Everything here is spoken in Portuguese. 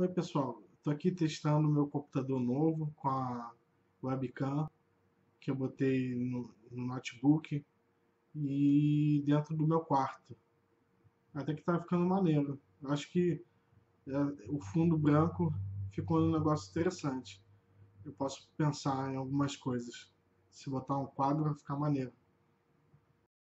Oi pessoal, estou aqui testando meu computador novo com a webcam que eu botei no, no notebook e dentro do meu quarto. Até que está ficando maneiro. Eu acho que é, o fundo branco ficou um negócio interessante. Eu posso pensar em algumas coisas. Se botar um quadro vai ficar maneiro.